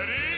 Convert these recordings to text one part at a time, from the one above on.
Ready?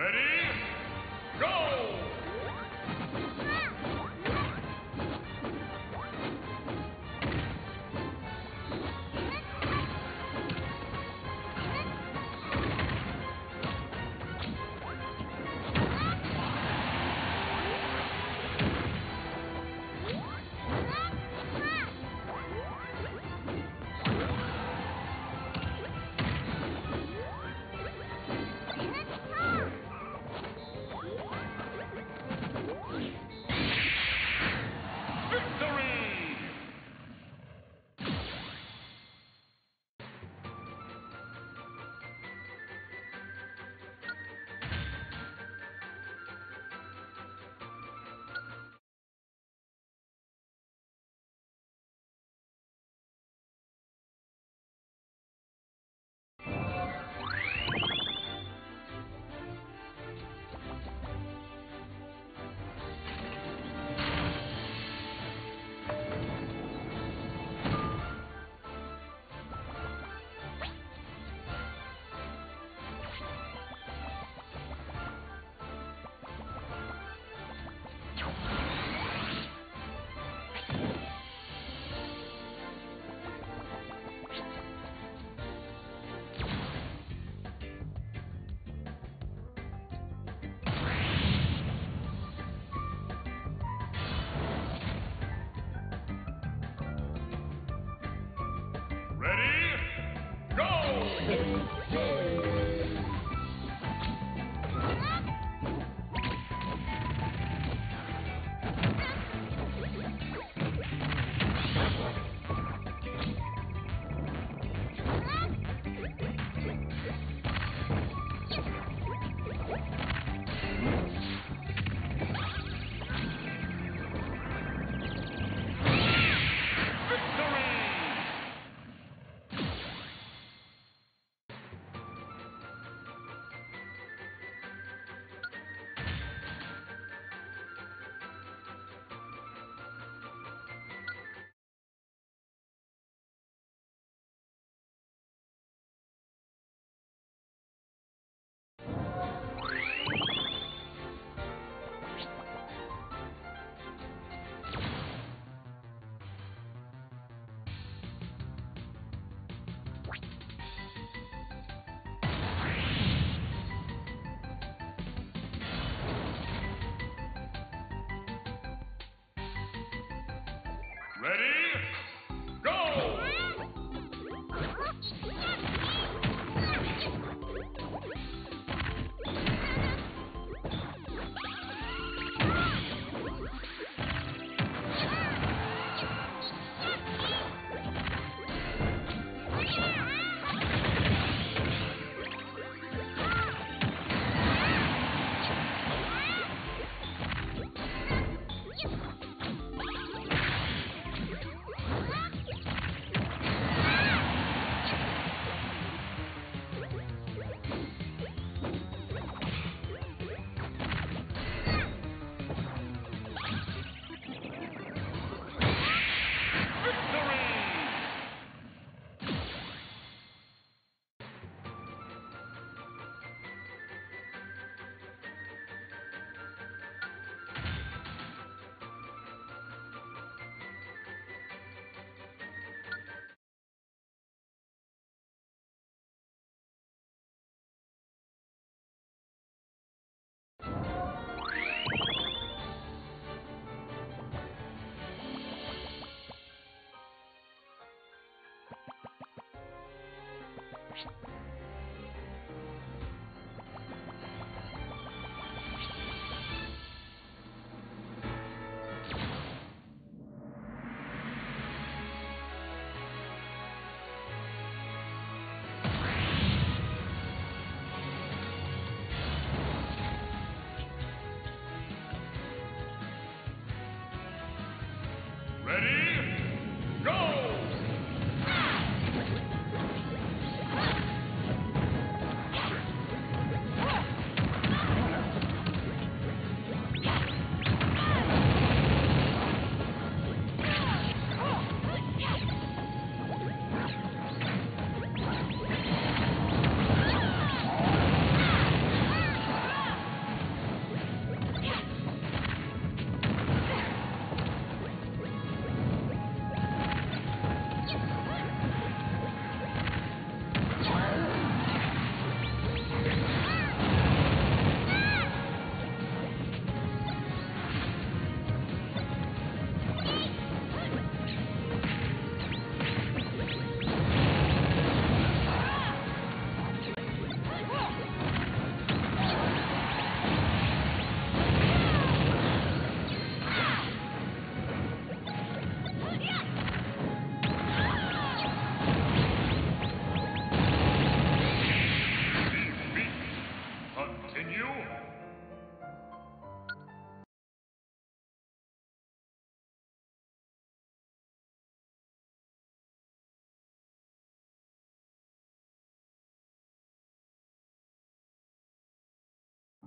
Ready? Go!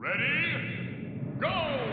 Ready? Go!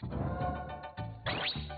Thank you.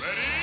Ready?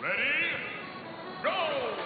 Ready? Go!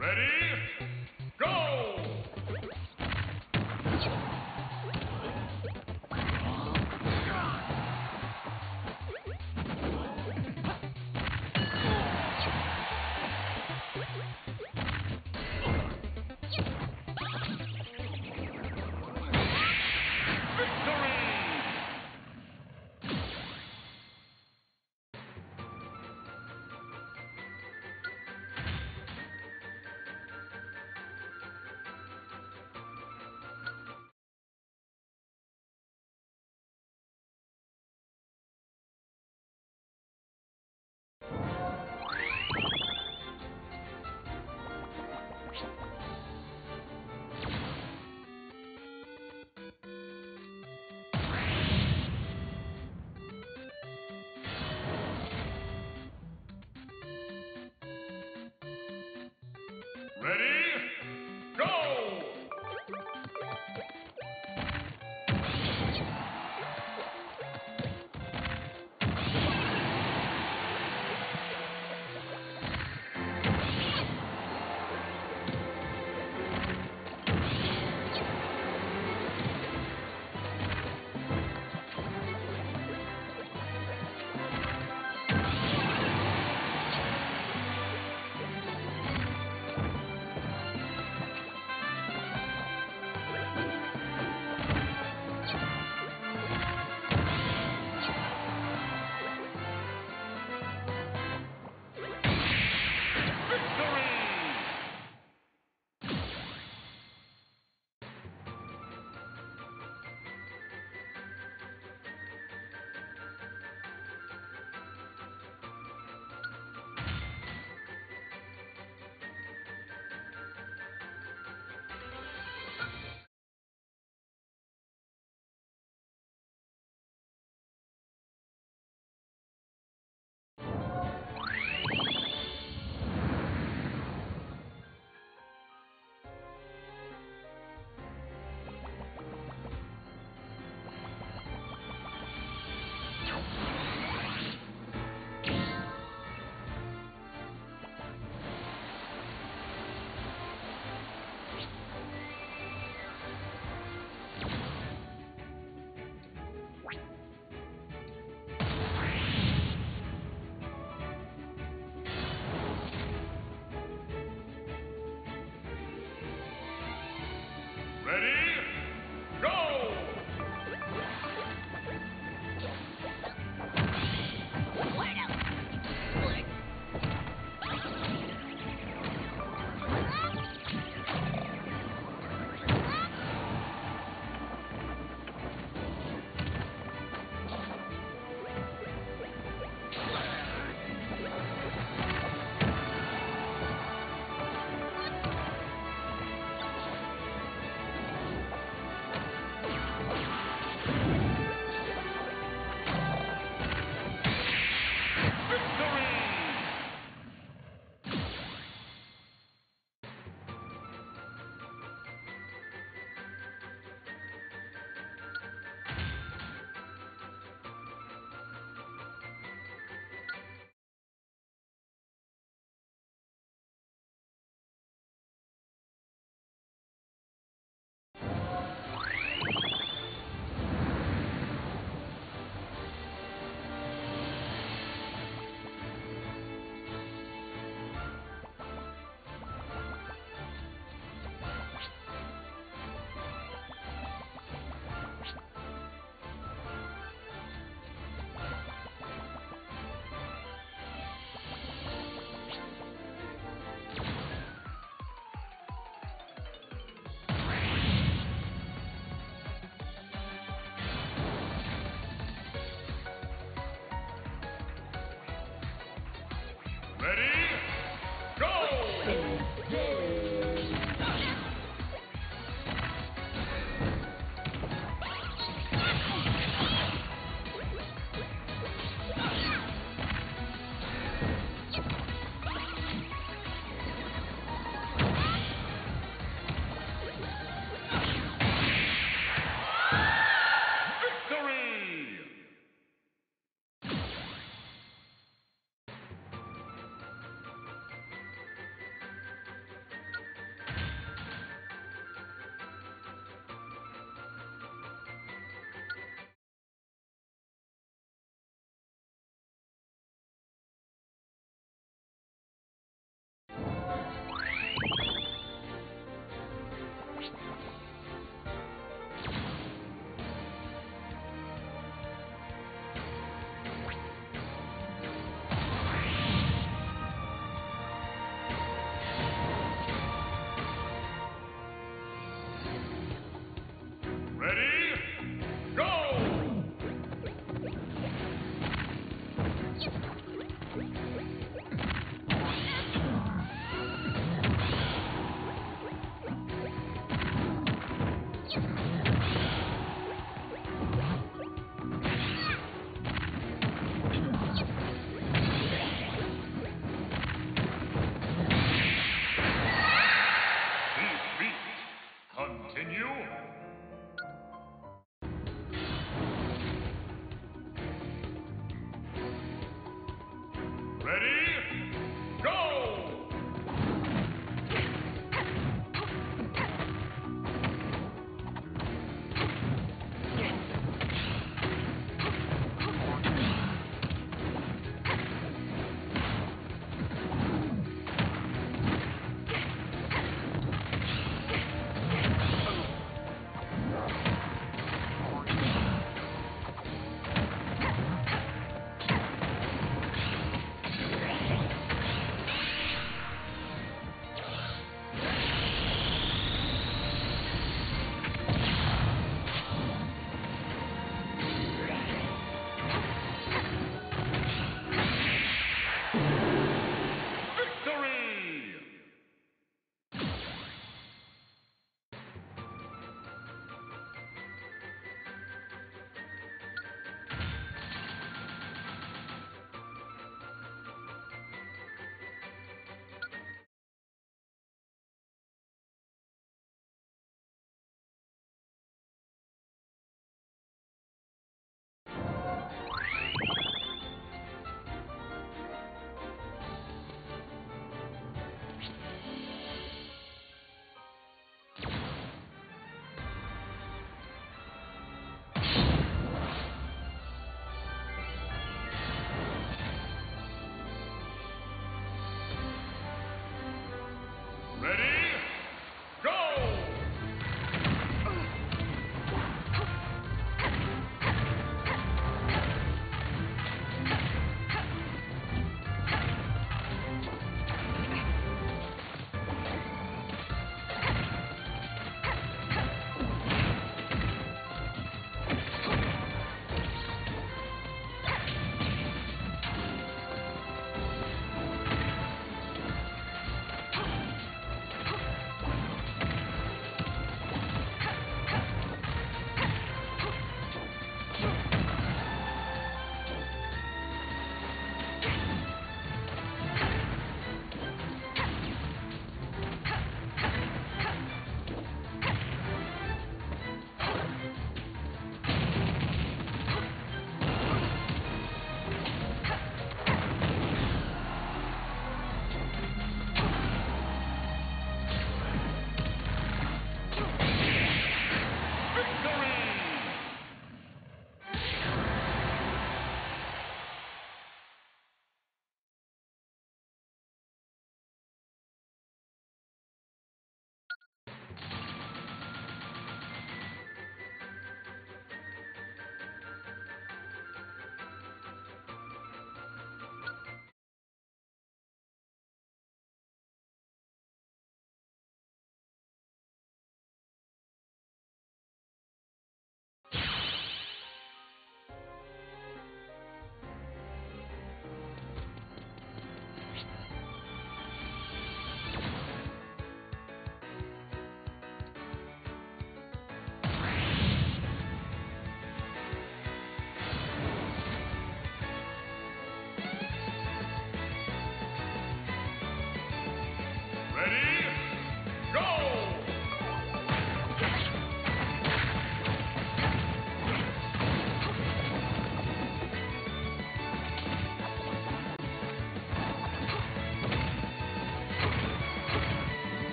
Ready? Go!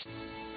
Three,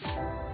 you